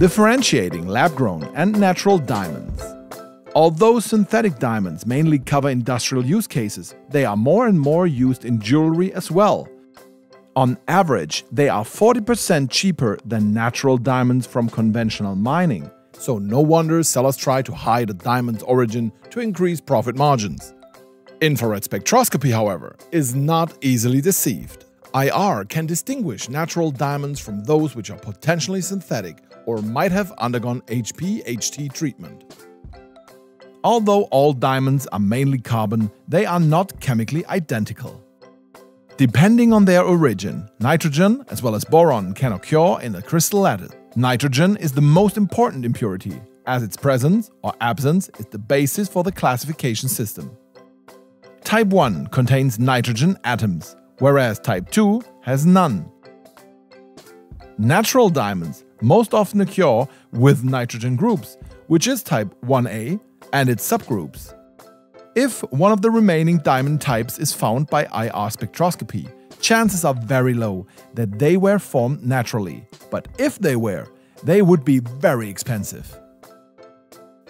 Differentiating lab-grown and natural diamonds. Although synthetic diamonds mainly cover industrial use cases, they are more and more used in jewelry as well. On average, they are 40% cheaper than natural diamonds from conventional mining, so no wonder sellers try to hide a diamond's origin to increase profit margins. Infrared spectroscopy, however, is not easily deceived. IR can distinguish natural diamonds from those which are potentially synthetic or might have undergone HPHT treatment. Although all diamonds are mainly carbon, they are not chemically identical. Depending on their origin, nitrogen as well as boron can occur in a crystal lattice. Nitrogen is the most important impurity, as its presence or absence is the basis for the classification system. Type 1 contains nitrogen atoms, whereas Type 2 has none. Natural diamonds most often occur with nitrogen groups, which is type 1a and its subgroups. If one of the remaining diamond types is found by IR spectroscopy, chances are very low that they were formed naturally, but if they were, they would be very expensive.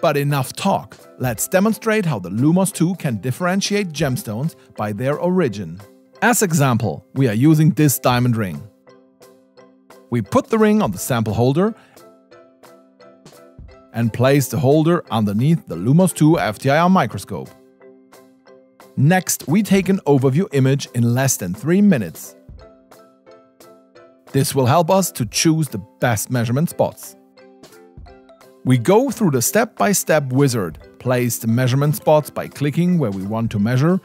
But enough talk, let's demonstrate how the Lumos 2 can differentiate gemstones by their origin. As example, we are using this diamond ring. We put the ring on the sample holder and place the holder underneath the Lumos 2 FTIR microscope. Next, we take an overview image in less than 3 minutes. This will help us to choose the best measurement spots. We go through the step-by-step -step wizard, place the measurement spots by clicking where we want to measure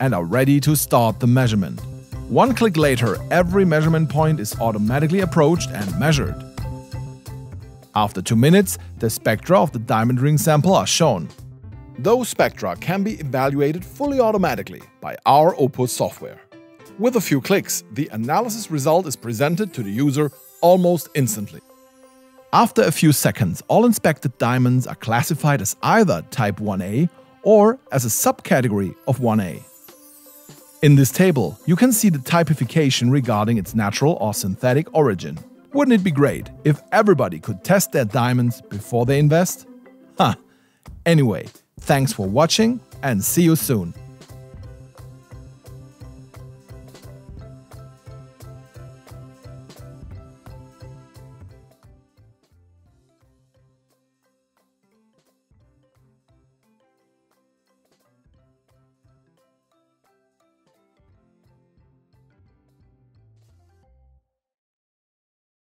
and are ready to start the measurement. One click later, every measurement point is automatically approached and measured. After 2 minutes, the spectra of the diamond ring sample are shown. Those spectra can be evaluated fully automatically by our Opus software. With a few clicks, the analysis result is presented to the user almost instantly. After a few seconds, all inspected diamonds are classified as either type 1A or as a subcategory of 1A. In this table, you can see the typification regarding its natural or synthetic origin. Wouldn't it be great if everybody could test their diamonds before they invest? Huh. Anyway, thanks for watching and see you soon.